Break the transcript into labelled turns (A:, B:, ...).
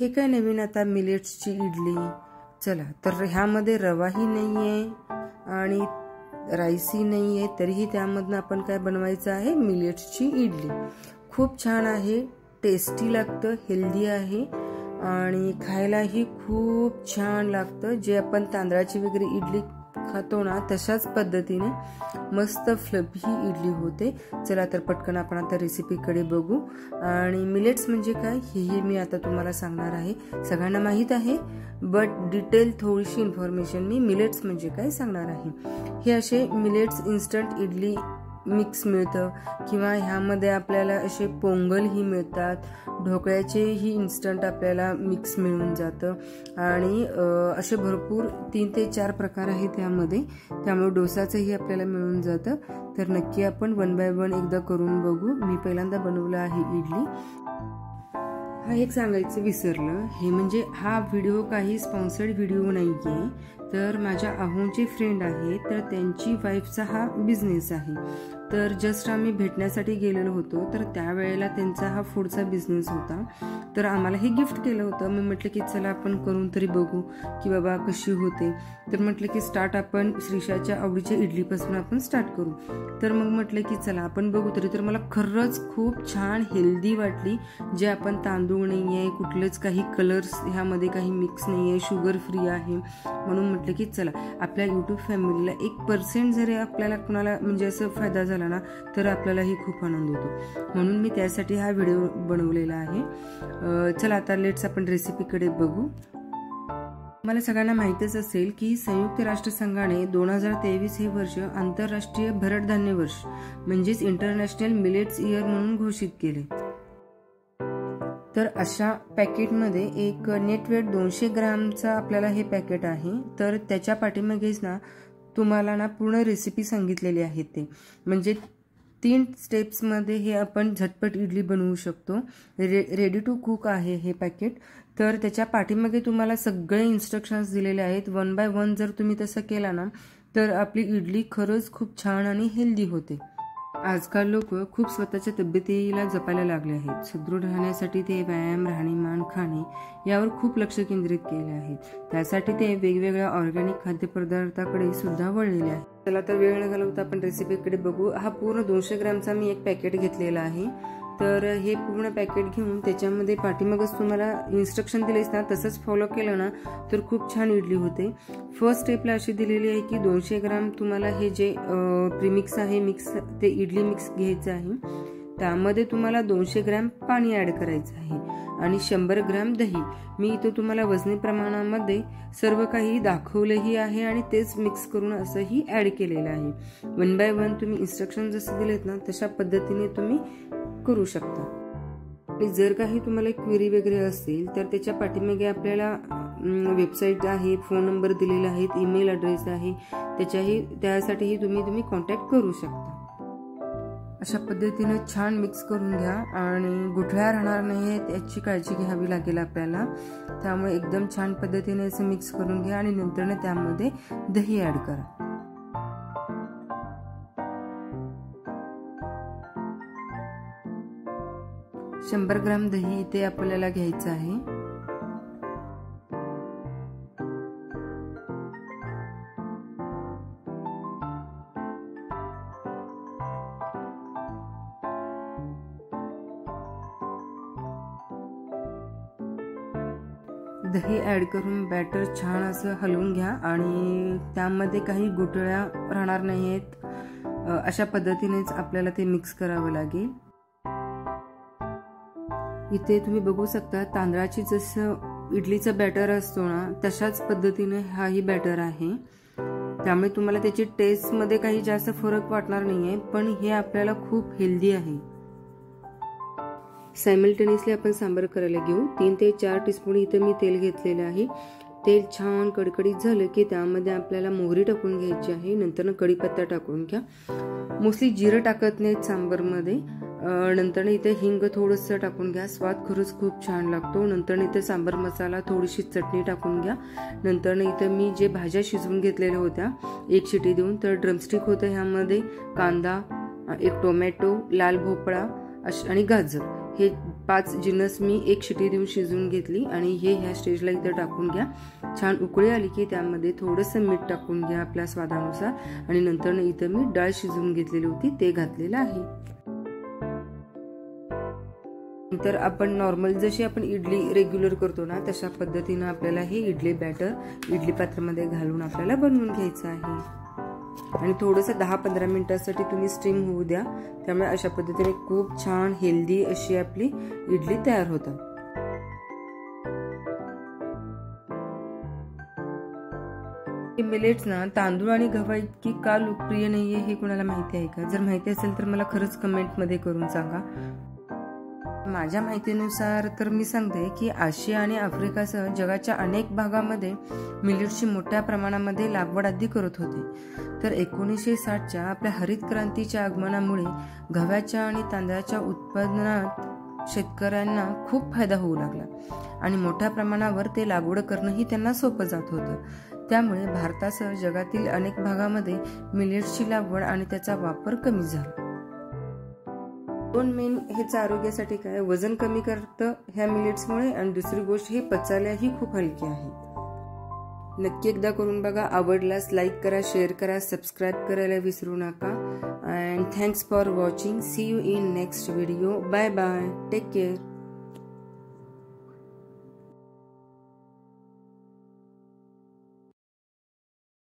A: हे काय नवीन आता मिलेट्सची इडली? चला तर ह्यामध्ये रवाही नाही आहे आणि राईसही नाही आहे तरीही त्यामधनं आपण काय बनवायचं आहे? मिलेट्सची इडली. खूप छान आहे टेस्टी लागतं हेल्दी आहे आणि खायलाही खूप छान लागतं. जे आपण तांदळाची वगैरे इडली खातो ना तशाच पद्धतीने मस्त फ्लफी इडली होते. चला तर पटकन आपण आता रेसिपीकडे बघू. आणि मिलेट्स म्हणजे काय हेही मी आता तुम्हाला सांगणार आहे. सगळ्यांना माहीत आहे बट डिटेल थोडीशी इन्फॉर्मेशन मी मिलेट्स म्हणजे काय सांगणार आहे. हे असे मिलेट्स इन्स्टंट इडली मिक्स मिळतं. किंवा ह्यामध्ये आपल्याला असे पोंगलही मिळतात. ढोकळ्याचेही इन्स्टंट आपल्याला मिक्स मिळून जातं. आणि असे भरपूर तीन ते चार प्रकार आहेत त्यामध्ये त्यामुळे डोसाचंही आपल्याला मिळून जातं. तर नक्की आपण वन बाय वन एकदा करून बघू. मी पहिल्यांदा बनवलं आहे इडली. हा एक सांगायचं विसरलं. हे म्हणजे हा व्हिडिओ काही स्पॉन्सर्ड व्हिडिओ नाही आहे तर माझ्या आहोंचे फ्रेंड आहे तर त्यांची वाईफचा हा बिझनेस आहे. तर जस्ट आम्ही भेटण्यासाठी गेलेलो होतो तर त्यावेळेला त्यांचा हा फूडचा बिझनेस होता. तर आम्हाला हे गिफ्ट केलं होतं. मी म्हटलं की चला आपण करून तरी बघू की बाबा कशी होते. तर म्हटलं की स्टार्ट आपण श्रीषाच्या आवडीच्या इडलीपासून आपण स्टार्ट करू. तर मग म्हटलं की चला आपण बघू तरी. तर मला खरंच खूप छान हेल्दी वाटली. जे आपण तांदूळ नाही आहे कुठलेच काही कलर्स ह्यामध्ये काही मिक्स नाही आहे शुगर फ्री आहे. म्हणून म्हटलं की चला आपल्या यूट्यूब फॅमिलीला एक पर्सेंट जरी आपल्याला कुणाला म्हणजे असं फायदा झाला ना तर आपल्यालाही खूप आनंद होतो. म्हणून मी त्यासाठी हा व्हिडिओ बनवलेला आहे. चला आता लेट्स आपण रेसिपीकडे बघू. मला सगळ्यांना माहितच असेल की संयुक्त राष्ट्रसंघाने दोन हजार तेवीस हे वर्ष आंतरराष्ट्रीय भरडधान्य वर्ष म्हणजेच इंटरनॅशनल मिलेट्स इयर म्हणून घोषित केले. तर अशा पॅकेटमध्ये एक नेटवेट दोनशे ग्रामचं आपल्याला हे पॅकेट आहे. तर त्याच्या पाठीमागेच ना तुम्हाला ना पूर्ण रेसिपी सांगितलेली आहे ते. म्हणजे तीन स्टेप्समध्ये हे आपण झटपट इडली बनवू शकतो. रे रेडी टू कुक आहे हे पॅकेट. तर त्याच्या पाठीमागे तुम्हाला सगळे इन्स्ट्रक्शन्स दिलेले आहेत. वन बाय वन जर तुम्ही तसं केला ना तर आपली इडली खरंच खूप छान आणि हेल्दी होते. आजकाल लोक खूप स्वतःच्या तब्येतीला जपायला लागले आहेत. सुदृढ राहण्यासाठी ते व्यायाम राहणीमान खाणे यावर खूप लक्ष केंद्रित केले आहे. त्यासाठी ते वेगवेगळ्या ऑर्गॅनिक खाद्यपदार्थाकडे सुद्धा वळलेले आहे चला तर वेळ न घालवता आपण रेसिपीकडे बघू. हा पूर्ण दोनशे ग्रॅमचा मी एक पॅकेट घेतलेला आहे. तर हे पूर्ण पॅकेट घेऊन त्याच्यामध्ये पाठीमागच तुम्हाला इन्स्ट्रक्शन दिलेस ना तसंच फॉलो केलं ना तर खूप छान इडली होते. फर्स्ट स्टेपला अशी दिलेली आहे की दोनशे ग्राम तुम्हाला हे जे प्रीमिक्स आहे मिक्स ते इडली मिक्स घ्यायचं आहे. त्यामध्ये तुम्हाला दोनशे ग्रॅम पाणी ॲड करायचं आहे आणि शंभर ग्रॅम दही. मी इथं तुम्हाला वजनी प्रमाणामध्ये सर्व काही दाखवलंही आहे आणि तेच मिक्स करून असंही ॲड केलेलं आहे. वन बाय वन तुम्ही इन्स्ट्रक्शन जसं दिलेत ना तशा पद्धतीने तुम्ही करू शकता. आणि जर काही तुम्हाला क्वेरी वगैरे असेल तर त्याच्या पाठीमागे आपल्याला वेबसाईट आहे फोन नंबर दिलेला आहे ईमेल ॲड्रेस आहे. त्याच्याही त्यासाठीही तुम्ही तुम्ही कॉन्टॅक्ट करू शकता. अशा पद्धतीनं छान मिक्स करून घ्या आणि गुठळ्या राहणार नाही याची काळजी घ्यावी लागेल आपल्याला. त्यामुळे एकदम छान पद्धतीने असं मिक्स करून घ्या आणि नंतर त्यामध्ये दही ॲड करा. शंभर ग्राम दही इथे आपल्याला घ्यायचं आहे. दही ॲड करून बॅटर छान असं हलवून घ्या आणि त्यामध्ये काही गुटळ्या राहणार नाही आहेत अशा पद्धतीनेच आपल्याला ते मिक्स करावं लागेल. इथे तुम्ही बघू शकता तांदळाची जसं इडलीचं बॅटर असतो ना तशाच पद्धतीने हाही बॅटर आहे. त्यामुळे तुम्हाला त्याची टेस्टमध्ये काही जास्त फरक वाटणार नाही आहे पण हे आपल्याला खूप हेल्दी आहे. सायमल्टेनियसली आपण सांबार करायला घेऊ. तीन ते चार टीस्पून इथं मी तेल घेतलेलं आहे. तेल छान कडकडीत झालं की त्यामध्ये आपल्याला मोहरी टाकून घ्यायची आहे. नंतर कढीपत्ता टाकून घ्या. मोस्टली जिरं टाकत नाहीत सांबारमध्ये. नंतर इथे हिंग थोडंसं टाकून घ्या. स्वाद खरंच खूप छान लागतो. नंतर इथे सांबार मसाला थोडीशी चटणी टाकून घ्या. नंतर इथं मी जे भाज्या शिजवून घेतलेल्या होत्या एक शिटी देऊन तर ड्रमस्टिक होतं ह्यामध्ये कांदा एक टोमॅटो लाल भोपळा आणि गाजर. हे पाच जिनस मी एक शिटी देऊन शिजवून घेतली आणि हे ह्या स्टेजला इथं टाकून घ्या. छान उकळी आली की त्यामध्ये थोडंसं मीठ टाकून घ्या आपल्या स्वादानुसार. आणि नंतर इथं मी डाळ शिजवून घेतलेली होती ते घातलेलं आहे. तर आपण नॉर्मल जशी आपण इडली रेग्युलर करतो ना तशा पद्धतीनं आपल्याला हे इडली बॅटर इडली पात्रामध्ये घालून आपल्याला बनवून घ्यायचं आहे. आणि थोडंसं दहा पंधरा मिनिटासाठी तुम्ही स्टीम होऊ द्या. त्यामुळे अशा पद्धतीने खूप छान हेल्दी अशी आपली इडली तयार होतात. मिलेट्स ना तांदूळ आणि गव्हा इतकी का लोकप्रिय नाहीये हे कोणाला माहिती आहे का? जर माहिती असेल तर मला खरंच कमेंटमध्ये करून सांगा. माझ्या माहितीनुसार तर मी सांगते की आशिया आणि आफ्रिकासह जगाच्या अनेक भागामध्ये मिलेट्सची मोठ्या प्रमाणामध्ये लागवड आधी करत होते. तर एकोणीसशे साठच्या आपल्या हरित क्रांतीच्या आगमनामुळे गव्हाच्या आणि तांदळाच्या उत्पादनात शेतकऱ्यांना खूप फायदा होऊ लागला आणि मोठ्या प्रमाणावर ते लागवड करणंही त्यांना सोपं जात होतं. त्यामुळे भारतासह जगातील अनेक भागामध्ये मिलेट्सची लागवड आणि त्याचा वापर कमी झाला. दोन मेन हेच आरोग्यासाठी काय? वजन कमी करतं ह्या मिलेट्समुळे आणि दुसरी गोष्ट ही पचायलाही खूप हलकी आहे. नक्की एकदा करून बघा. आवडल्यास लाईक करा शेअर करा सबस्क्राईब करायला विसरू नका. And thanks for watching see you in next video bye bye take care